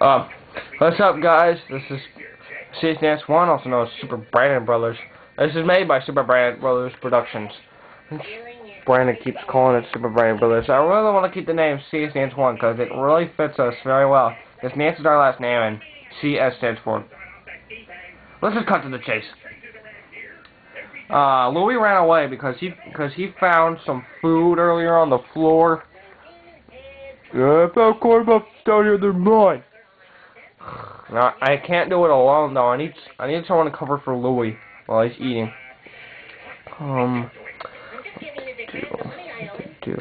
What's up, guys? This is CS 1, also known as Super Brandon Brothers. This is made by Super Brandon Brothers Productions. Brandon keeps calling it Super Brandon Brothers. I really want to keep the name CS 1 because it really fits us very well. Because Nance is our last name and CS stands for. Let's just cut to the chase. Uh, Louis ran away because he because he found some food earlier on the floor. Yeah, I found corn puffs down here. They're mine. No, I can't do it alone though. I need I need someone to cover for Louis while he's eating. Um. Do. Do.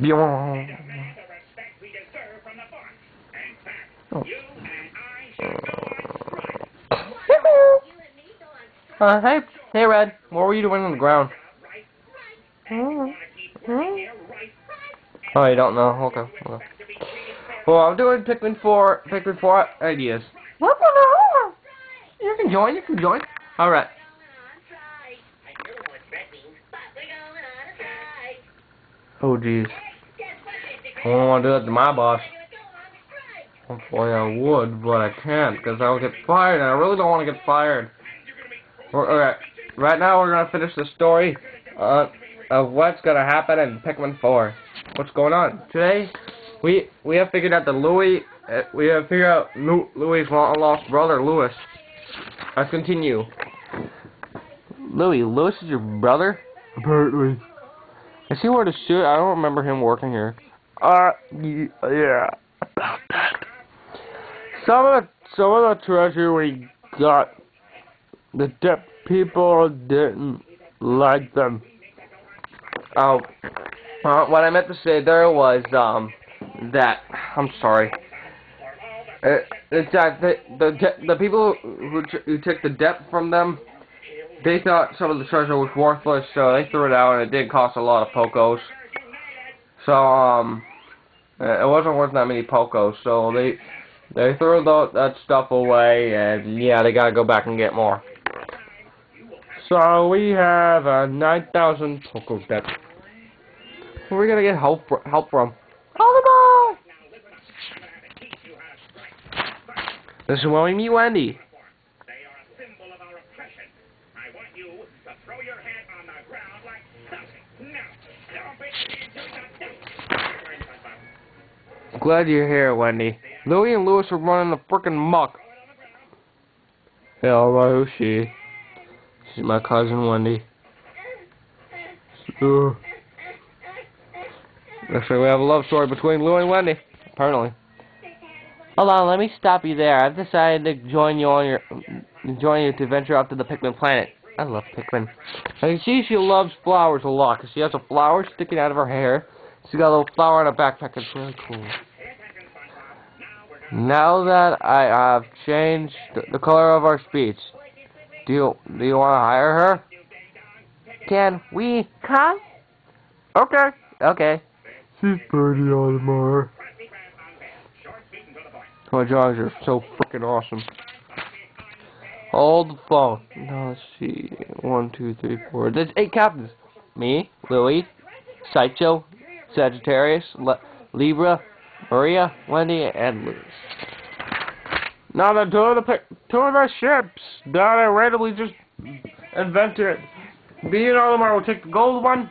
Do. Oh. Uh, hey, hey, Red. What were you doing on the ground? Oh, you don't know? Okay. Well, I'm doing Pikmin 4, Pikmin 4 ideas. You can join, you can join. Alright. Oh, jeez. I don't want to do that to my boss. Hopefully I would, but I can't, because I'll get fired, and I really don't want to get fired. Alright, right now we're going to finish the story uh, of what's going to happen in Pikmin 4. What's going on? Today, we we have figured out that Louis, uh, we have figured out Lu Louis' lost brother, Louis. Let's continue. Louis, Louis is your brother? Apparently. Is he where to shoot? I don't remember him working here. Uh, yeah, about that. Some of the, some of the treasure we got, the deaf people didn't like them. Oh, uh, what I meant to say there was, um, that, I'm sorry. It, it's that the, the, the people who, who took the depth from them, they thought some of the treasure was worthless, so they threw it out, and it did cost a lot of pokos. So, um, it wasn't worth that many pokos, so they they threw the, that stuff away, and yeah, they gotta go back and get more. So we have a uh, 9,000 Poco debt. Where are we gonna get help help from? Oliver! This is when we meet Wendy. Glad you're here, Wendy. Louie and Louis are running the frickin' muck. Hello, she. She's my cousin Wendy. Uh. Looks like we have a love story between Lou and Wendy, apparently. Hold on, let me stop you there. I've decided to join you on your join you to venture out to the Pikmin planet. I love Pikmin. I can see she loves flowers a lot because she has a flower sticking out of her hair. She's got a little flower on her backpack. It's really cool. Now that I have changed the color of our speech, do you do you want to hire her? Can we come? Okay, okay. She's pretty Audemars. My drawings are so freaking awesome. Hold the phone. Now let's see. One, two, three, four. There's eight captains. Me, Lily, Saicho, Sagittarius, Le Libra, Maria, Wendy, and Liz. Now the two of the two of our ships that I randomly just invented. Me and Olimar will take the gold one.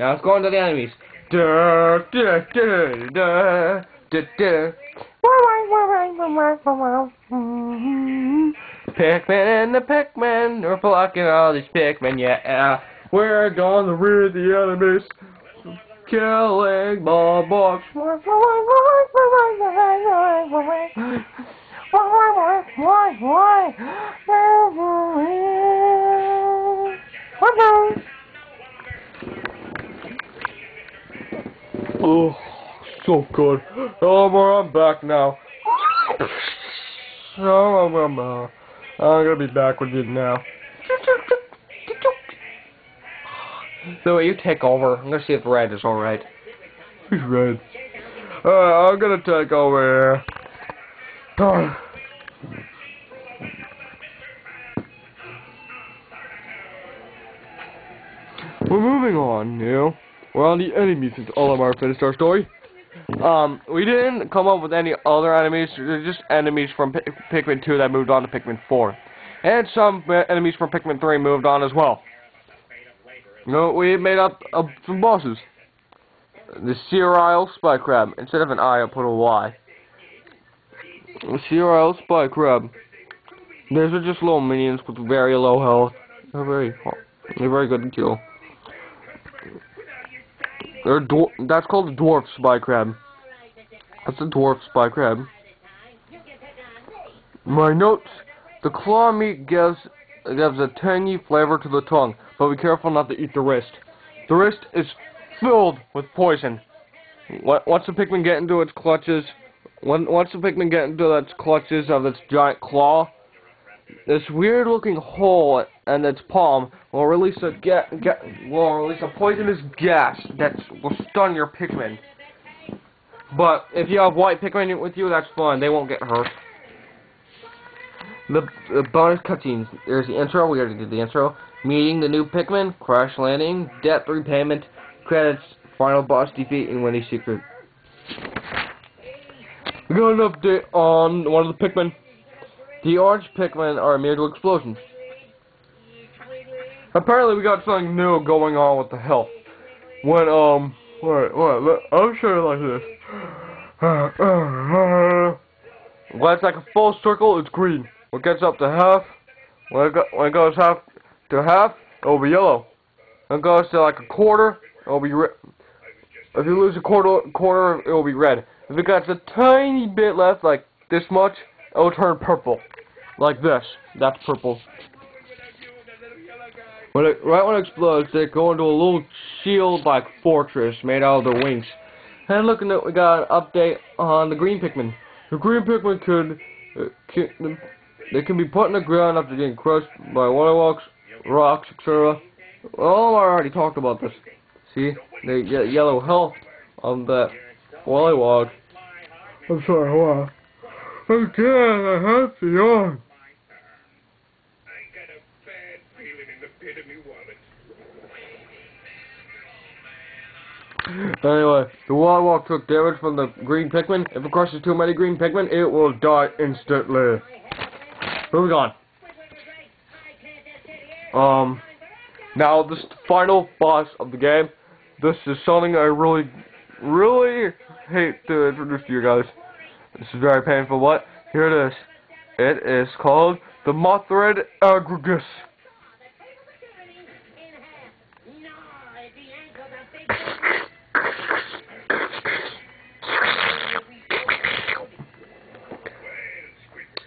Now let's go the enemies. Pac-Man and the Pac-Man, we're blocking all these Pac-Man, yeah. We're gonna rid the enemies, killing the why, Why, why, why, why, Oh, so good. Elmore, I'm back now. Oh, I'm, I'm, uh, I'm gonna be back with you now. So you take over. I'm gonna see if Red is alright. Who's red? Alright, I'm gonna take over here. We're moving on now. We're on the enemies since Olimar finished our story. Um, we didn't come up with any other enemies. They're just enemies from Pi Pikmin 2 that moved on to Pikmin 4. And some enemies from Pikmin 3 moved on as well. Know, we made up uh, some bosses. The Cereal Spy Crab. Instead of an I, I put a Y. The Cereal Spy Crab. These are just little minions with very low health. They're very, they're very good to kill. Dwar that's called a dwarf spy crab. That's a dwarf spy crab. My notes. The claw meat gives gives a tangy flavor to the tongue, but be careful not to eat the wrist. The wrist is filled with poison. Once the Pikmin get into its clutches, once the Pikmin get into its clutches of its giant claw, this weird looking hole in its palm will release a ga ga will release a poisonous gas that will stun your Pikmin. But if you have white Pikmin with you, that's fine. They won't get hurt. The, the bonus cutscenes. There's the intro. We already did the intro. Meeting the new Pikmin. Crash landing. Debt repayment. Credits. Final boss defeat and Winnie's secret. We got an update on one of the Pikmin. The orange Pikmin are immune to explosions. Apparently we got something new going on with the health. When, um, wait, I'll show you like this. When it's like a full circle, it's green. When it gets up to half, when it, go, when it goes half to half, it'll be yellow. When it goes to like a quarter, it'll be red. If you lose a quarter, quarter, it'll be red. If it gets a tiny bit left, like this much, it'll turn purple. Like this. That's purple. When it, right when it explodes, they go into a little shield-like fortress made out of their wings. And looking at, we got an update on the green Pikmin. The green Pikmin could, uh, can, they can be put in the ground after getting crushed by waterwalks, rocks, etc. Oh, I already talked about this. See, they get yellow health on that Wollywog. I'm sorry, what? Okay, I have to yawn. I got a bad feeling in the pit of me wallet. Anyway, the Wollywog took damage from the green Pikmin. If it crushes too many green Pikmin, it will die instantly. Moving on. Um, now this final boss of the game. This is something I really, really hate to introduce to you guys. This is very painful, but here it is. It is called the Mothred Aggregus.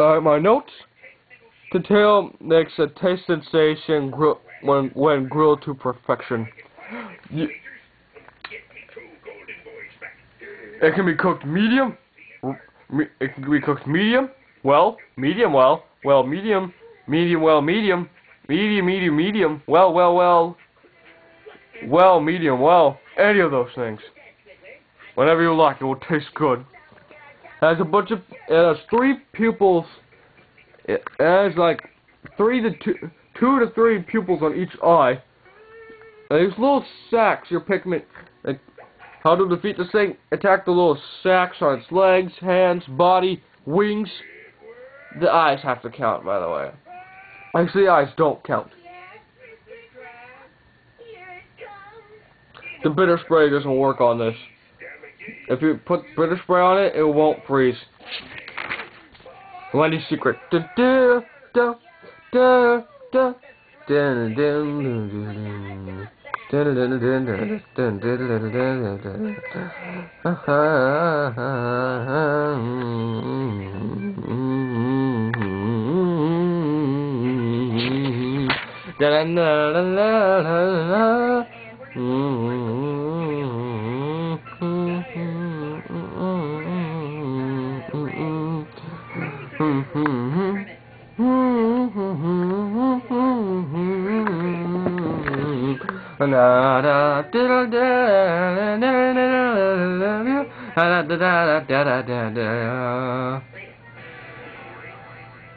Uh, my notes. The tail makes a taste sensation when when grilled to perfection. Y- Get me two golden boys back. It can be cooked medium. me- It can be cooked medium, well, medium, well, well, medium, medium, well, medium, medium, medium, medium, well, well, well, well, medium, well, any of those things. Whatever you like, it will taste good. Has a bunch of, it has three pupils. It has like three to two, two to three pupils on each eye. And these little sacks, your Pikmin, like, how to defeat this thing? Attack the little sacks on its legs, hands, body, wings. The eyes have to count, by the way. Actually, the eyes don't count. The bitter spray doesn't work on this. If you put bitter spray on it, it won't freeze. Wendy's secret.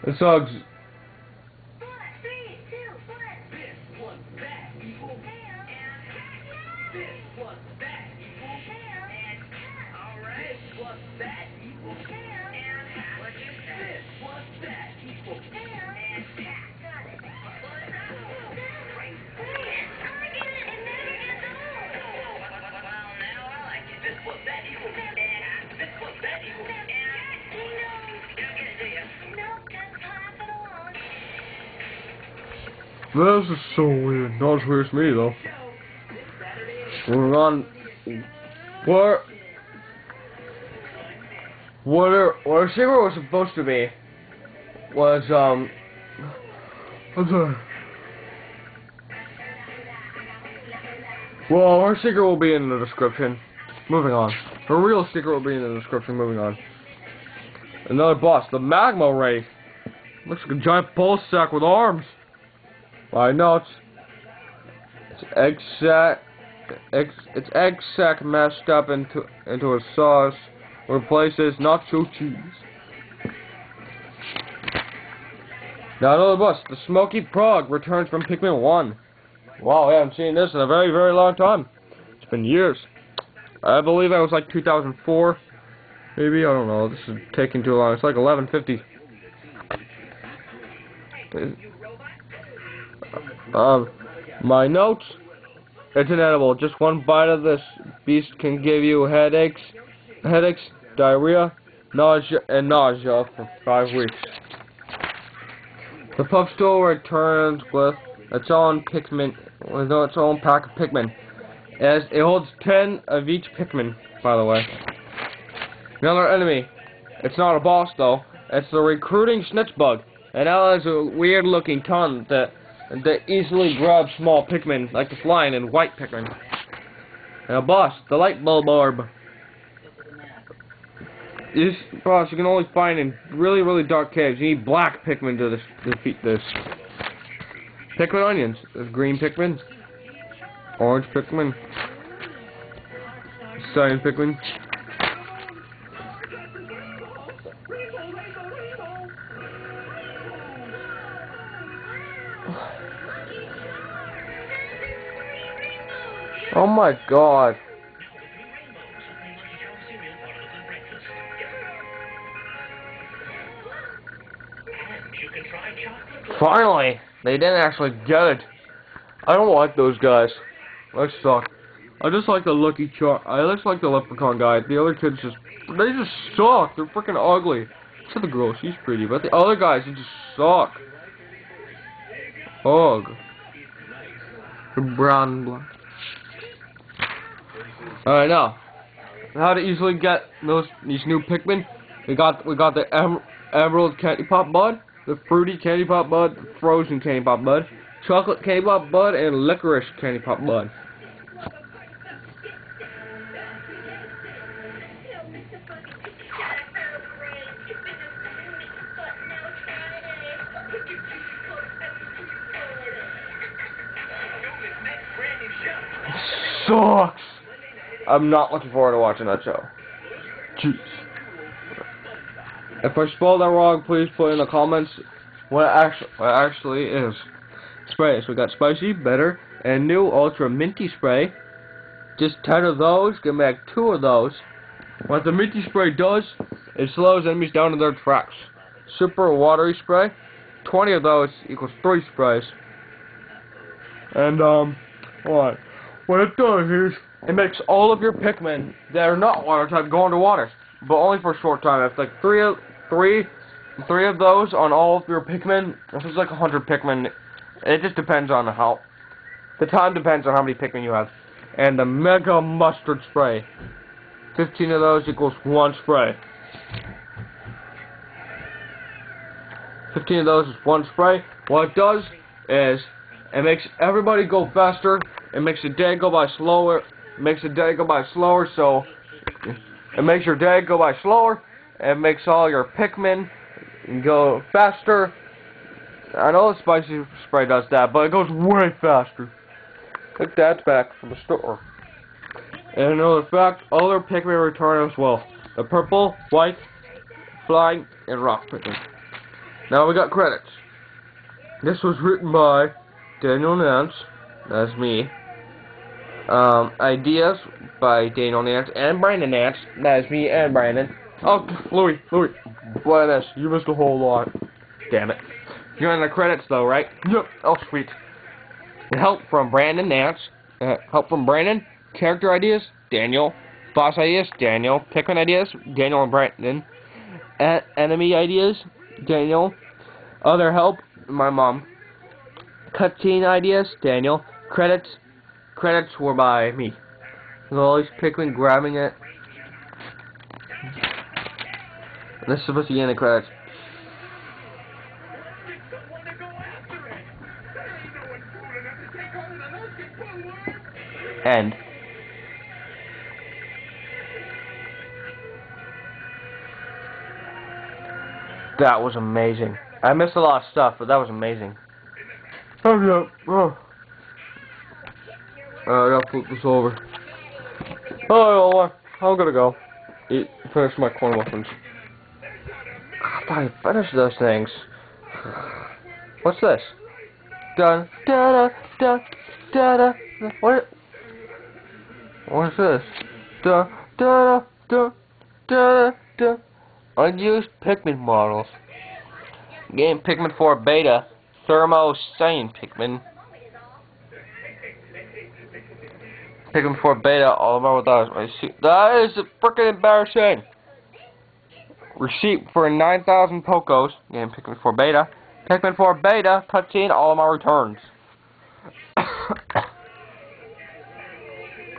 This song's This is so weird. Not as weird as me, though. Moving on. What? What? Our, secret was supposed to be was um. I'm sorry. Well, our secret will be in the description. Moving on. Her real secret will be in the description. Moving on. Another boss, the magma ray. Looks like a giant pulse sack with arms. I not? it's egg sack. It's egg sack mashed up into into a sauce replaces nacho cheese. Now another bus. the Smoky Progg returns from Pikmin 1. Wow, I haven't seen this in a very, very long time. It's been years. I believe that was like 2004. Maybe, I don't know. This is taking too long. It's like 11.50. Um, my notes. It's inedible. Just one bite of this beast can give you headaches, headaches, diarrhea, nausea, and nausea for five weeks. The Puffstool returns with its own Pikmin, with its own pack of Pikmin. As it holds ten of each Pikmin, by the way. Another enemy. It's not a boss though. It's the recruiting snitch bug. And now has a weird looking tongue that that easily grab small Pikmin like the flying and white Pikmin. And a boss, the light bulb orb. This boss you can only find in really, really dark caves. You need black Pikmin to, to defeat this. Pikmin onions. There's green Pikmin. Orange Pikmin. Cyan Pikmin. My god. Finally! They didn't actually get it. I don't like those guys. They suck. I just like the Lucky Charm. I just like the Leprechaun guy. The other kids just, they just suck. They're freaking ugly. Except the girl, she's pretty. But the other guys, they just suck. Ugh. Brown black. Alright now. How to easily get those these new Pikmin. We got we got the em Emerald Candy Pop Bud, the Fruity Candy Pop Bud, Frozen Candy Pop Bud, Chocolate Candy Pop Bud, and Licorice Candy Pop Bud. I'm not looking forward to watching that show. Jeez. If I spelled that wrong, please put in the comments what actually what actually is. Sprays. We got spicy, bitter, and new ultra minty spray. Just ten of those, get make two of those. What the minty spray does, it slows enemies down in their tracks. Super watery spray, 20 of those equals three sprays. And um, what? What it does is it makes all of your Pikmin that are not water type go underwater, but only for a short time. If like three of three, three of those on all of your Pikmin, this is like a hundred Pikmin. It just depends on how. The time depends on how many Pikmin you have. And the Mega Mustard Spray. 15 of those equals one spray. 15 of those is one spray. What it does is it makes everybody go faster. It makes the day go by slower. Makes the day go by slower, so it makes your day go by slower. It makes all your Pikmin go faster. I know the spicy spray does that, but it goes way faster. Took Dad's back from the store. And another fact, all their Pikmin return as well. The purple, white, flying, and rock Pikmin. Now we got credits. This was written by Daniel Nance, that's me. Um, ideas by Daniel Nance and Brandon Nance, that is me and Brandon. Oh, Louis, Louis, what is this? You missed a whole lot. Damn it. You're in the credits though, right? Yep. Oh, sweet. Help from Brandon Nance. Uh, help from Brandon. Character ideas, Daniel. Boss ideas, Daniel. Pikmin ideas, Daniel and Brandon. E enemy ideas, Daniel. Other help, my mom. Cutscene ideas, Daniel. Credits, credits were by me. Always Pikmin grabbing it. This is supposed to be in the credits. End. That was amazing. I missed a lot of stuff, but that was amazing. Oh, yeah. Oh. Uh, I gotta flip this over. Oh, I'm gonna go. Eat, finish my corn muffins. I finished those things. What's this? Dun da da da da da. What? What is this? Da da da da da da. Unused Pikmin models. Game Pikmin 4 Beta. Thermo Sane Pikmin. Pikmin 4 Beta, all what that is. That is freaking embarrassing. Receipt for 9,000 Pokos. Game Pikmin 4 Beta. Pikmin 4 Beta, cutscene, all of my returns.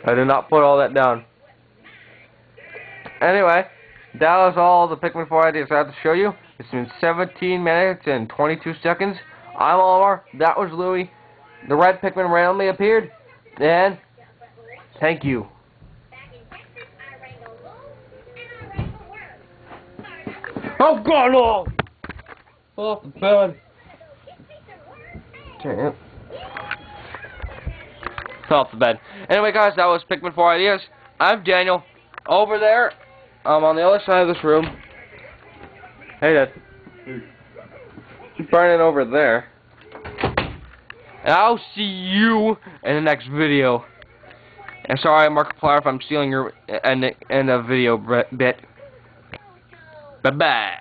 I did not put all that down. Anyway, that was all the Pikmin 4 ideas I had to show you. It's been 17 minutes and 22 seconds. I'm Oliver. That was Louie. The red Pikmin randomly appeared. And thank you. Oh God, no! Off the bed. Damn. Fell off the bed. Anyway, guys, that was Pikmin 4 Ideas. I'm Daniel. Over there, I'm on the other side of this room. Hey, Dad. Burning over there. And I'll see you in the next video. And sorry, Markiplier, if I'm stealing your end, and a video bit. Bye bye.